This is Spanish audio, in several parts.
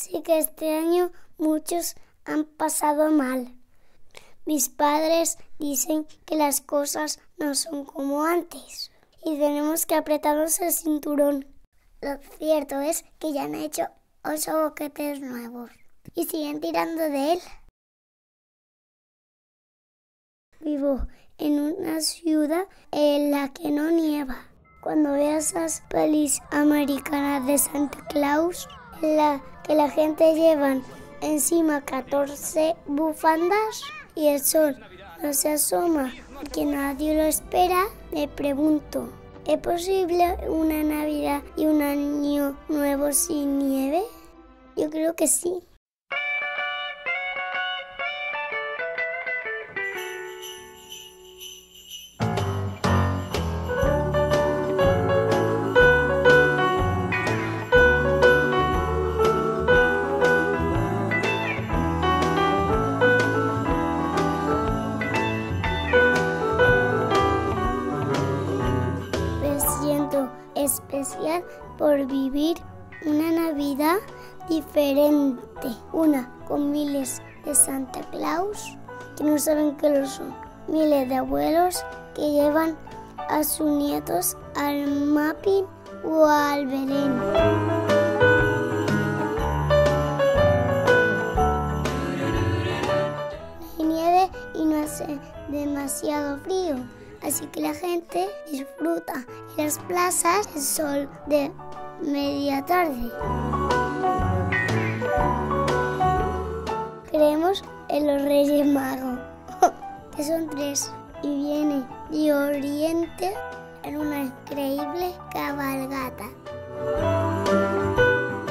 Sí que este año muchos han pasado mal. Mis padres dicen que las cosas no son como antes y tenemos que apretarnos el cinturón. Lo cierto es que ya han hecho ocho boquetes nuevos y siguen tirando de él. Vivo en una ciudad en la que no nieva. Cuando veas esas pelis americanas de Santa Claus, la que la gente lleva encima 14 bufandas y el sol no se asoma porque nadie lo espera, me pregunto, ¿es posible una Navidad y un año nuevo sin nieve? Yo creo que sí. Especial por vivir una Navidad diferente. Una con miles de Santa Claus que no saben qué lo son. Miles de abuelos que llevan a sus nietos al mapping o al Belén. No hay nieve y no hace demasiado frío. Así que la gente disfruta en las plazas el sol de media tarde. Creemos en los Reyes Magos, que son tres, y vienen de Oriente en una increíble cabalgata.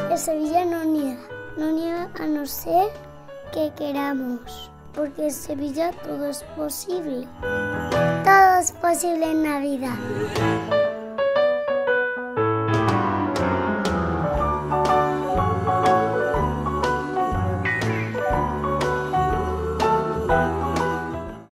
En Sevilla no nieva, no nieva a no ser que queramos, porque en Sevilla todo es posible. Posible Navidad.